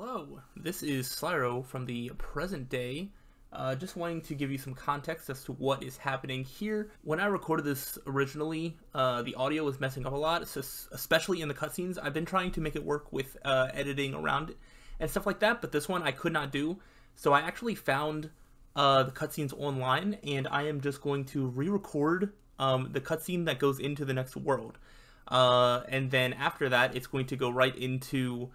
Hello, this is Slyroh from the present day. Uh, just wanting to give you some context as to what is happening here. When I recorded this originally, uh, the audio was messing up a lot, especially in the cutscenes. I've been trying to make it work with uh, editing around it and stuff like that, but this one I could not do. So I actually found uh, the cutscenes online, and I am just going to re-record um, the cutscene that goes into the next world. Uh, and then after that, it's going to go right into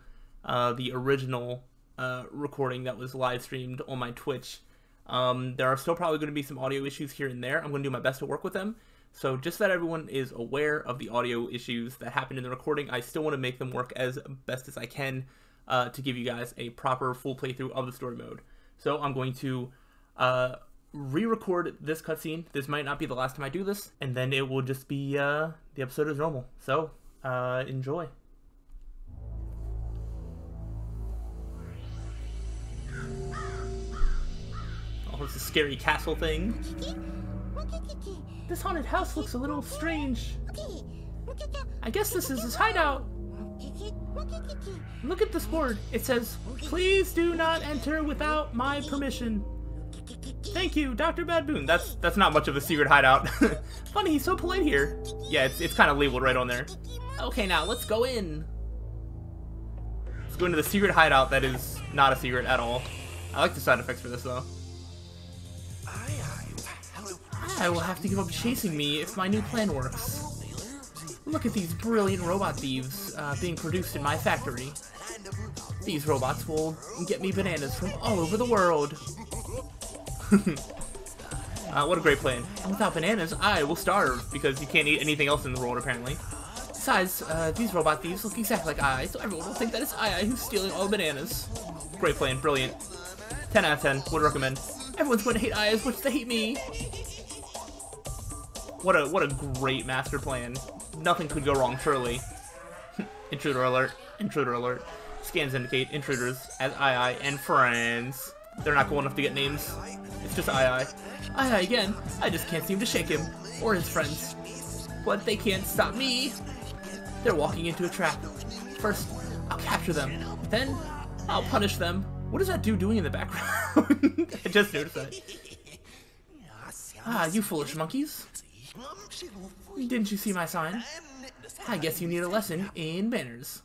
uh, the original uh, recording that was live streamed on my Twitch. Um, there are still probably going to be some audio issues here and there. I'm going to do my best to work with them. So just that everyone is aware of the audio issues that happened in the recording, I still want to make them work as best as I can uh, to give you guys a proper full playthrough of the story mode. So I'm going to uh, re-record this cutscene. This might not be the last time I do this, and then it will just be uh, the episode as normal. So uh, enjoy. It's a scary castle thing. This haunted house looks a little strange. I guess this is his hideout. Look at this board. It says, please do not enter without my permission. Thank you, Dr. Bad-Boon. That's that's not much of a secret hideout. Funny, he's so polite here. Yeah, it's, it's kind of labeled right on there. Okay, now let's go in. Let's go into the secret hideout that is not a secret at all. I like the sound effects for this, though. I will have to give up chasing me if my new plan works. Look at these brilliant robot thieves uh, being produced in my factory. These robots will get me bananas from all over the world. uh, what a great plan. And without bananas, I will starve, because you can't eat anything else in the world, apparently. Besides, uh, these robot thieves look exactly like I, so everyone will think that it's I who's stealing all the bananas. Great plan, brilliant. 10 out of 10, would recommend. Everyone's going to hate I as much as they hate me. What a what a great master plan. Nothing could go wrong, surely. Intruder alert. Intruder alert. Scans indicate intruders as AiAi and friends. They're not cool enough to get names. It's just AiAi. AiAi again. I just can't seem to shake him. Or his friends. But they can't stop me. They're walking into a trap. First, I'll capture them. Then, I'll punish them. What is that dude doing in the background? I just noticed that. Ah, you foolish monkeys. Didn't you see my sign? I guess you need a lesson in manners.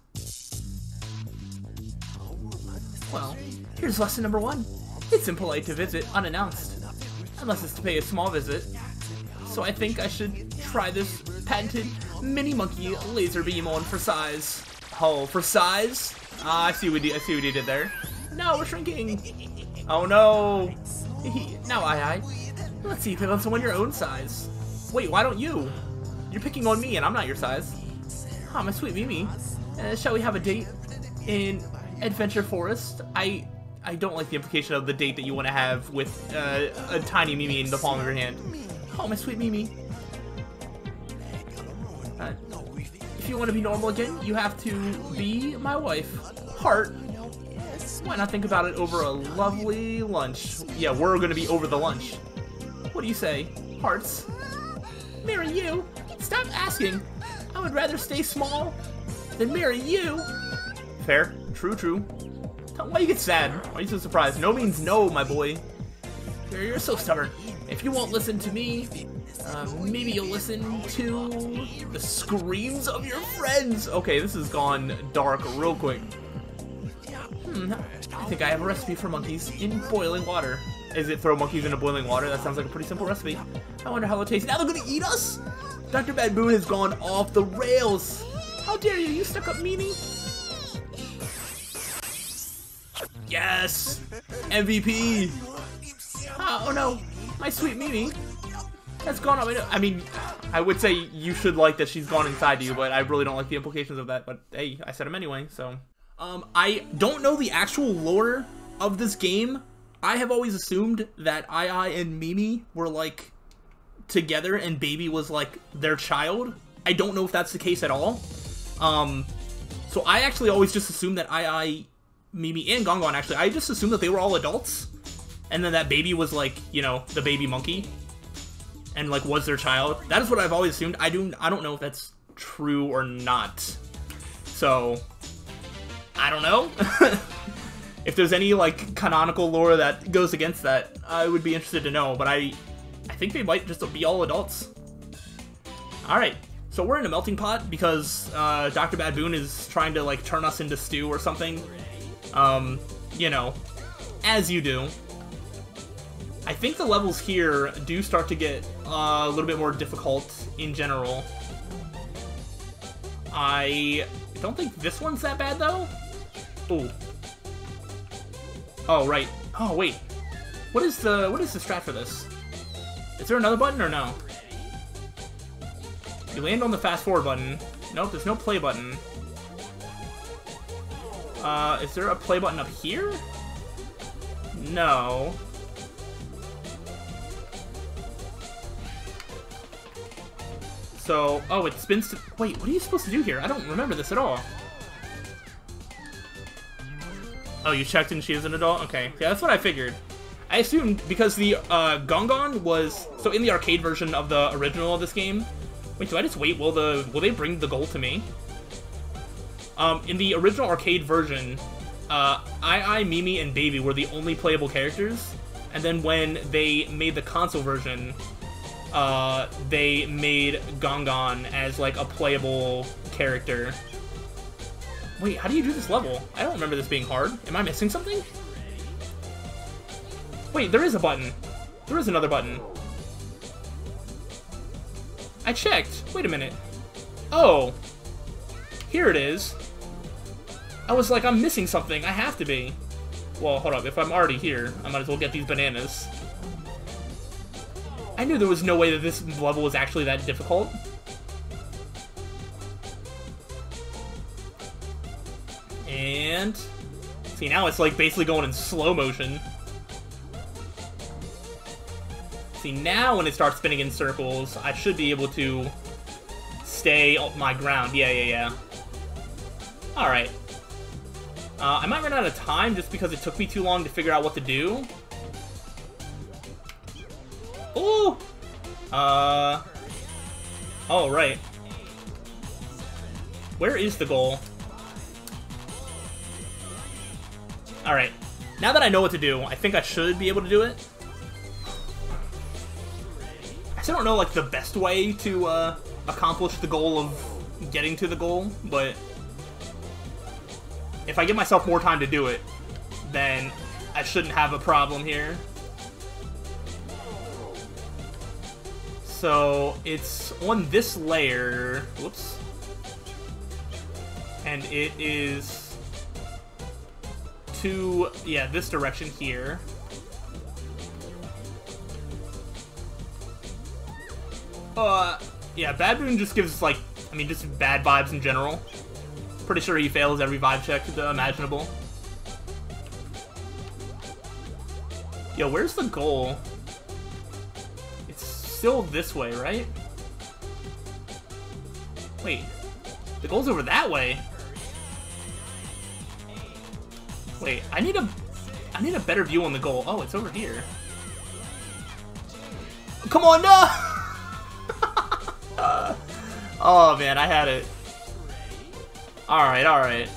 Well, here's lesson number one. It's impolite to visit unannounced, unless it's to pay a small visit. So I think I should try this patented mini monkey laser beam on for size. Oh, for size? Ah, I see what he, I see what he did there. No, we're shrinking. Oh no. now I, I. Let's see if you want someone your own size. Wait, why don't you? You're picking on me and I'm not your size. Ah, oh, my sweet MeeMee. Uh, shall we have a date in Adventure Forest? I I don't like the implication of the date that you want to have with uh, a tiny MeeMee in the palm of your hand. Oh, my sweet MeeMee. Uh, if you want to be normal again, you have to be my wife. Heart. Why not think about it over a lovely lunch? Yeah, we're to be over the lunch. What do you say? Hearts? Marry you? Stop asking. I would rather stay small than marry you. Fair. True, true. Why you get sad? Why are you so surprised? No means no, my boy. You're, you're so stubborn. If you won't listen to me, uh, maybe you'll listen to the screams of your friends. Okay, this has gone dark real quick. Hmm, I think I have a recipe for monkeys in boiling water. Is it throw monkeys into boiling water? That sounds like a pretty simple recipe. I wonder how it'll taste. Now they're gonna eat us? Dr. Bad-Boon has gone off the rails. How dare you, you stuck up meanie? Yes! MVP! Ah, oh no, my sweet MeeMee has gone up. I mean, I would say you should like that she's gone inside you, but I really don't like the implications of that. But hey, I said them anyway, so. Um, I don't know the actual lore of this game. I have always assumed that AiAi and MeeMee were like together and Baby was like their child. I don't know if that's the case at all. Um, so I actually always just assumed that AiAi, MeeMee, and Gongon actually, I just assumed that they were all adults. And then that baby was like, you know, the baby monkey. And like was their child. That is what I've always assumed. I do I don't know if that's true or not. So I don't know. if there's any like canonical lore that goes against that, I would be interested to know. But I, I think they might just be all adults. All right, so we're in a melting pot because uh, Dr. Bad-Boon is trying to like turn us into stew or something. Um, you know, as you do. I think the levels here do start to get uh, a little bit more difficult in general. I don't think this one's that bad though. Ooh. Oh right. Oh wait. What is the what is the strat for this? Is there another button or no? You land on the fast forward button. Nope, there's no play button. Uh, is there a play button up here? No. So, oh, it spins to... Wait, what are you supposed to do here? I don't remember this at all. Oh, you checked and she is an adult? Okay. Yeah, that's what I figured. I assumed because the uh, Gongon was... So in the arcade version of the original of this game... Wait, do I just wait? Will the will they bring the goal to me? Um, in the original arcade version, uh, I, I, MeeMee, and Baby were the only playable characters. And then when they made the console version, uh, they made Gongon as like a playable character. Wait, how do you do this level? I don't remember this being hard. Am I missing something? Wait, there is a button. There is another button. I checked. Wait a minute. Oh. Here it is. I was like, I'm missing something. I have to be. Well, hold up. If I'm already here, I might as well get these bananas. I knew there was no way that this level was actually that difficult. And... See, now it's like basically going in slow motion. See, now when it starts spinning in circles, I should be able to stay on my ground. Yeah, yeah, yeah. Alright. Uh, I might run out of time just because it took me too long to figure out what to do. Ooh! Uh... Oh, right. Where is the goal? Alright. Now that I know what to do, I think I should be able to do it. I still don't know, like, the best way to, uh, accomplish the goal of getting to the goal, but... If I give myself more time to do it, then I shouldn't have a problem here. So it's on this layer. Whoops. And it is to, yeah, this direction here. Uh, yeah, Bad-Boon just gives, like, I mean, just bad vibes in general. Pretty sure he fails every vibe check imaginable. Yo, where's the goal? It's still this way, right? Wait, the goal's over that way. Wait, I need a, I need a better view on the goal. Oh, it's over here. Come on, no! oh man, I had it. All right, all right.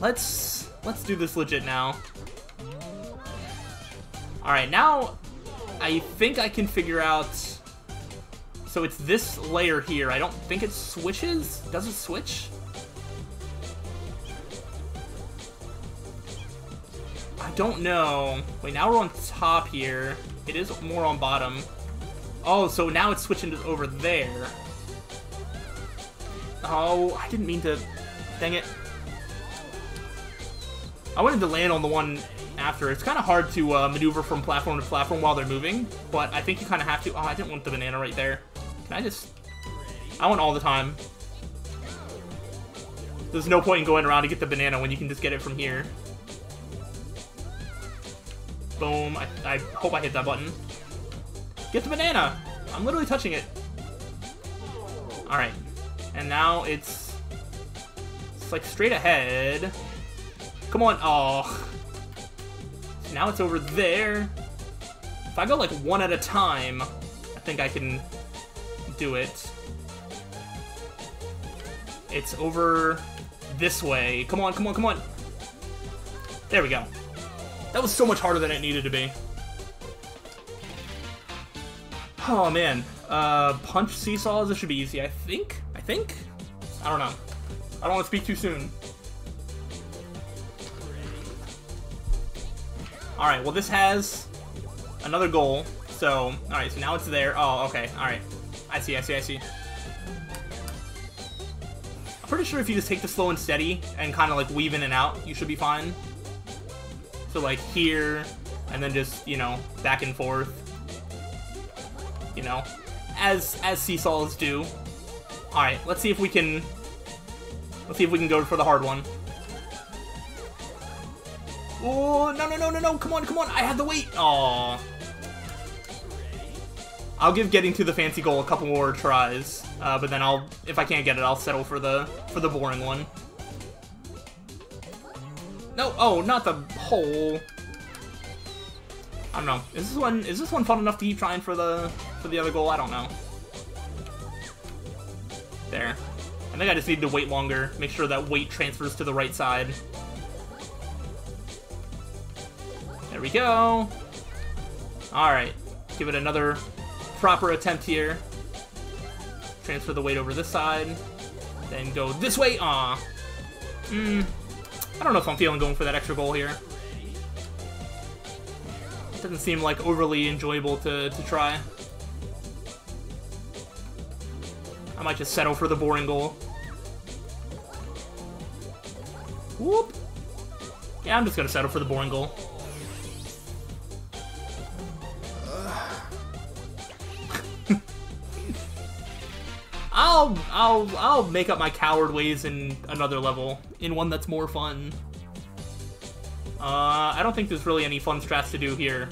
Let's let's do this legit now. Alright, now I think I can figure out... So it's this layer here. I don't think it switches. Does it switch? Don't know. Wait, now we're on top here. It is more on bottom. Oh, so now it's switching to over there. Oh, I didn't mean to... Dang it. I wanted to land on the one after. It's kind of hard to uh, maneuver from platform to platform while they're moving, but I think you kind of have to. Oh, I didn't want the banana right there. Can I just... I want all the time. There's no point in going around to get the banana when you can just get it from here. Boom. I, I hope I hit that button. Get the banana! I'm literally touching it. Alright. And now it's... It's like straight ahead. Come on. Oh. Now it's over there. If I go like one at a time, I think I can do it. It's over this way. Come on, come on, come on. There we go. That was so much harder than it needed to be. Oh man. Uh, punch seesaws, this should be easy, I think? I think? I don't know. I don't want to speak too soon. Alright, well this has another goal. So, alright, so now it's there. Oh, okay, alright. I see, I see, I see. I'm pretty sure if you just take the slow and steady and kind of like weave in and out, you should be fine. So like here, and then just, you know, back and forth. You know, as as seesaws do. Alright, let's see if we can... Let's see if we can go for the hard one. Oh, no, no, no, no, no, come on, come on, I had the weight! Aww. I'll give getting to the fancy goal a couple more tries, uh, but then I'll, if I can't get it, I'll settle for the for the boring one. No, oh, not the hole. I don't know. Is this one is this one fun enough to keep trying for the for the other goal? I don't know. There. I think I just need to wait longer, make sure that weight transfers to the right side. There we go. Alright. Give it another proper attempt here. Transfer the weight over this side. Then go this way. Aw. Hmm. I don't know if I'm feeling going for that extra goal here. It doesn't seem like overly enjoyable to, to try. I might just settle for the boring goal. Whoop! Yeah, I'm just gonna settle for the boring goal. I'll I'll I'll make up my coward ways in another level, in one that's more fun. Uh, I don't think there's really any fun strats to do here.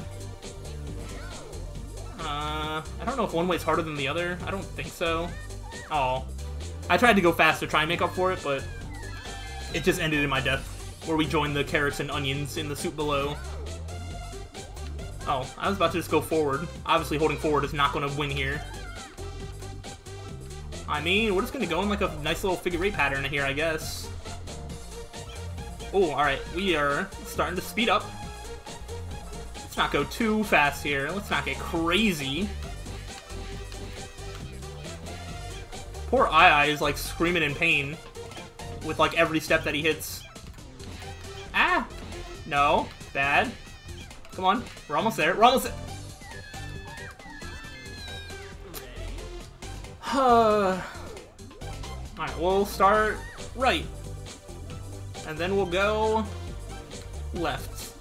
Uh, I don't know if one way's harder than the other. I don't think so. Oh. I tried to go fast to try and make up for it, but it just ended in my death, where we joined the carrots and onions in the soup below. Oh, I was about to just go forward. Obviously holding forward is not going to win here. I mean, we're just to go in like a nice little figure eight pattern here, I guess. Oh, alright. We are starting to speed up. Let's not go too fast here. Let's not get crazy. Poor Ai is like screaming in pain with like every step that he hits. Ah! No. Bad. Come on. We're almost there. We're almost there. Alright, we'll start right. And then we'll go left.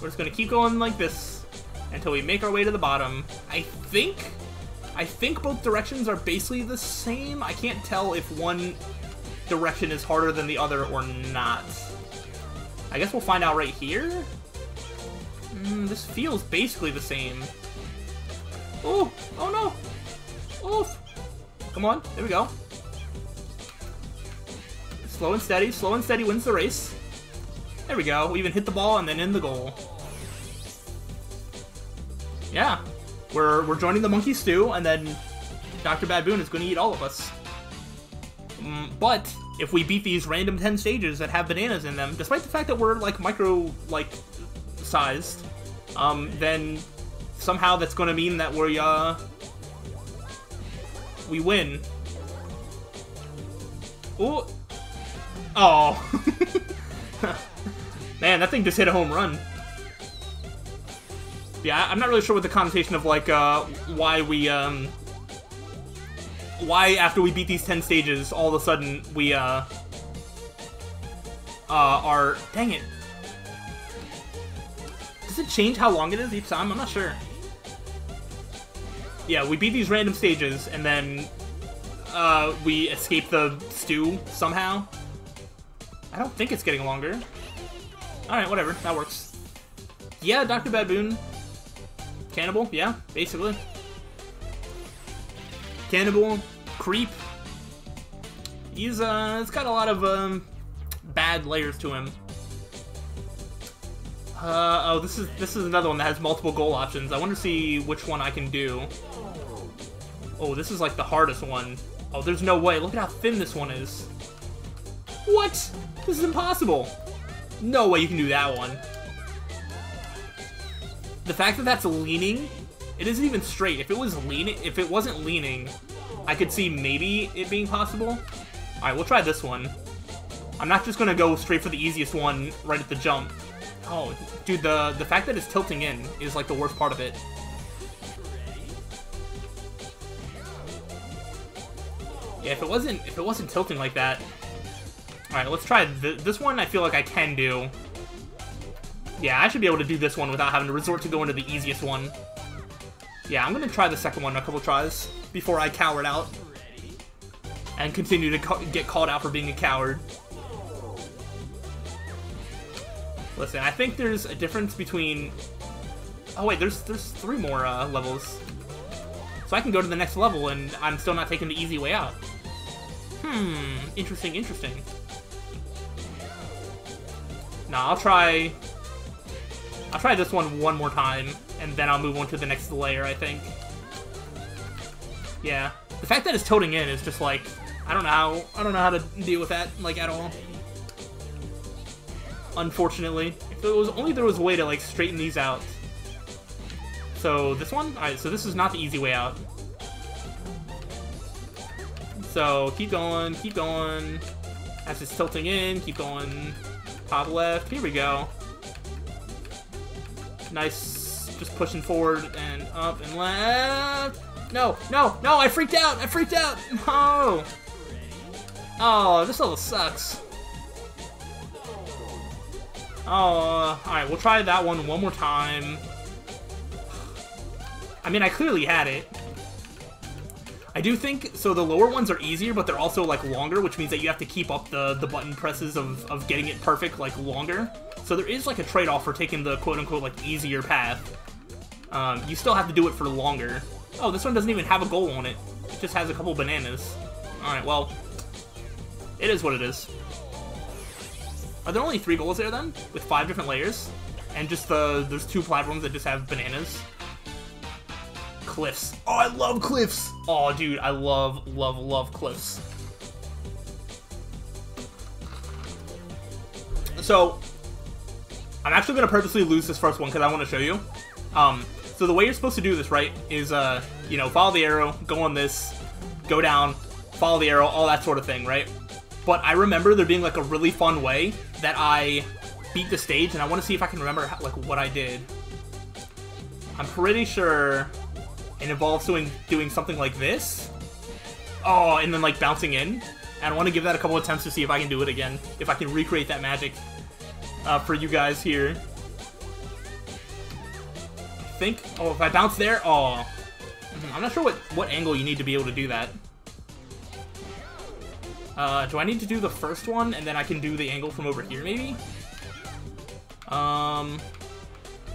We're just gonna keep going like this until we make our way to the bottom. I think I think both directions are basically the same. I can't tell if one direction is harder than the other or not. I guess we'll find out right here. Mm, this feels basically the same. Oh, oh no. Oof. Come on, there we go. Slow and steady, slow and steady wins the race. There we go, we even hit the ball and then in the goal. Yeah, we're, we're joining the monkey stew, and then Dr. Bad-Boon is going to eat all of us. Mm, but, if we beat these random 10 stages that have bananas in them, despite the fact that we're, like, micro, like, sized, um, then somehow that's going to mean that we're, uh, we win. Ooh. Oh. Man, that thing just hit a home run. Yeah, I'm not really sure what the connotation of, like, uh, why we, um... Why, after we beat these 10 stages, all of a sudden, we, uh... Uh, are... Dang it. Does it change how long it is each time? I'm not sure yeah, we beat these random stages, and then uh, we escape the stew somehow. I don't think it's getting longer. Alright, whatever. That works. Yeah, Dr. Bad-Boon. Cannibal, yeah, basically. Cannibal, creep. He's, uh, it's got a lot of, um, bad layers to him. Uh, oh, this is this is another one that has multiple goal options. I want to see which one I can do. Oh, this is like the hardest one. Oh, there's no way. Look at how thin this one is. What? This is impossible. No way you can do that one. The fact that that's leaning, it isn't even straight. If it was leaning, if it wasn't leaning, I could see maybe it being possible. Alright, we'll try this one. I'm not just gonna go straight for the easiest one right at the jump. Oh, dude, the, the fact that it's tilting in is like the worst part of it. Yeah, if it wasn't if it wasn't tilting like that. Alright, let's try th this one I feel like I can do. Yeah, I should be able to do this one without having to resort to going to the easiest one. Yeah, I'm gonna try the second one a couple tries before I cowered out. And continue to get called out for being a coward. Listen, I think there's a difference between... Oh wait, there's there's three more uh, levels. So I can go to the next level and I'm still not taking the easy way out. Hmm, interesting, interesting. Nah, I'll try... I'll try this one one more time, and then I'll move on to the next layer, I think. Yeah. The fact that it's toting in is just like... I don't know how... I don't know how to deal with that, like, at all. Unfortunately. If there was only there was a way to, like, straighten these out. So, this one? Alright, so this is not the easy way out. So, keep going, keep going. As it's tilting in, keep going. Top left, here we go. Nice, just pushing forward and up and left. No, no, no, I freaked out, I freaked out. No. Oh, this level sucks. Oh, alright, we'll try that one one more time. I mean, I clearly had it. I do think, so the lower ones are easier, but they're also, like, longer, which means that you have to keep up the, the button presses of, of getting it perfect, like, longer. So there is, like, a trade-off for taking the quote-unquote, like, easier path. Um, you still have to do it for longer. Oh, this one doesn't even have a goal on it. It just has a couple bananas. Alright, well, it is what it is. Are there only three goals there, then? With five different layers? And just the, there's two platforms that just have bananas? cliffs. Oh, I love cliffs! Oh, dude, I love, love, love cliffs. So, I'm actually going to purposely lose this first one because I want to show you. Um, so the way you're supposed to do this, right, is, uh, you know, follow the arrow, go on this, go down, follow the arrow, all that sort of thing, right? But I remember there being, like, a really fun way that I beat the stage, and I want to see if I can remember, like, what I did. I'm pretty sure it involves doing doing something like this. Oh, and then like bouncing in. And I want to give that a couple of attempts to see if I can do it again. If I can recreate that magic uh, for you guys here. I think. Oh, if I bounce there, oh. Mm-hmm, I'm not sure what, what angle you need to be able to do that. Uh, do I need to do the first one, and then I can do the angle from over here, maybe? Um,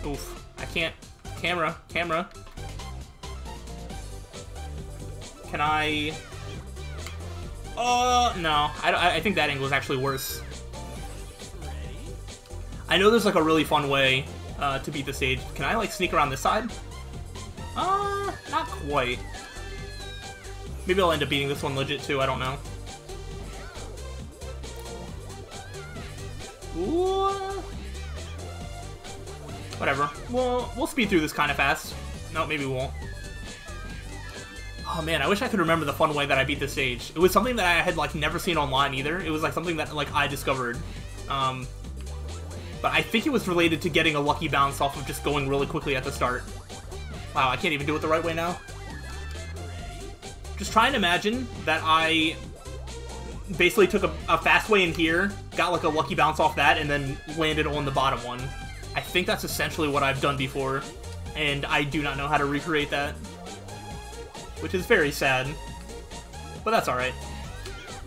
oof, I can't. Camera, camera. Can I... Uh, no. I, I think that angle is actually worse. I know there's like a really fun way uh, to beat the stage. Can I like sneak around this side? Uh, not quite. Maybe I'll end up beating this one legit too, I don't know. Whatever. We'll, we'll speed through this kind of fast. No, maybe we won't. Oh man, I wish I could remember the fun way that I beat the stage. It was something that I had like never seen online either. It was like something that like I discovered. Um, but I think it was related to getting a lucky bounce off of just going really quickly at the start. Wow, I can't even do it the right way now. Just try and imagine that I basically took a, a fast way in here, got like a lucky bounce off that, and then landed on the bottom one. I think that's essentially what I've done before, and I do not know how to recreate that which is very sad. But that's alright.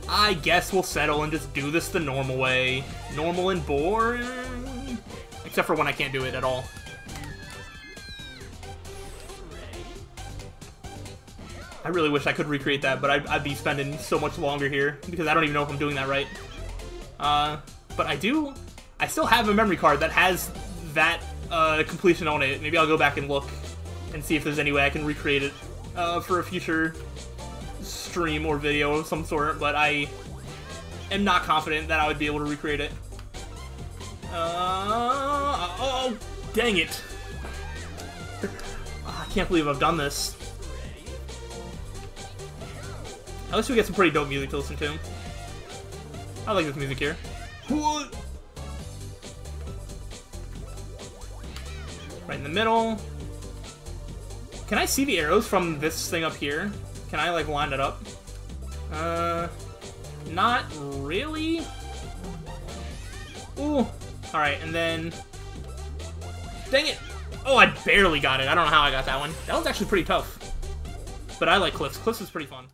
I guess we'll settle and just do this the normal way. Normal and boring. Except for when I can't do it at all. I really wish I could recreate that, but I'd, I'd, be spending so much longer here, because I don't even know if I'm doing that right. Uh, but I do... I still have a memory card that has that uh, completion on it. Maybe I'll go back and look and see if there's any way I can recreate it uh, for a future stream or video of some sort, but I am not confident that I would be able to recreate it. Uh, oh, dang it. Oh, I can't believe I've done this. At least we get some pretty dope music to listen to. I like this music here. Right in the middle. Can I see the arrows from this thing up here? Can I, like, line it up? Uh, not really. Ooh. Alright, and then... Dang it! Oh, I barely got it. I don't know how I got that one. That was actually pretty tough. But I like Cliffs. Cliffs is pretty fun.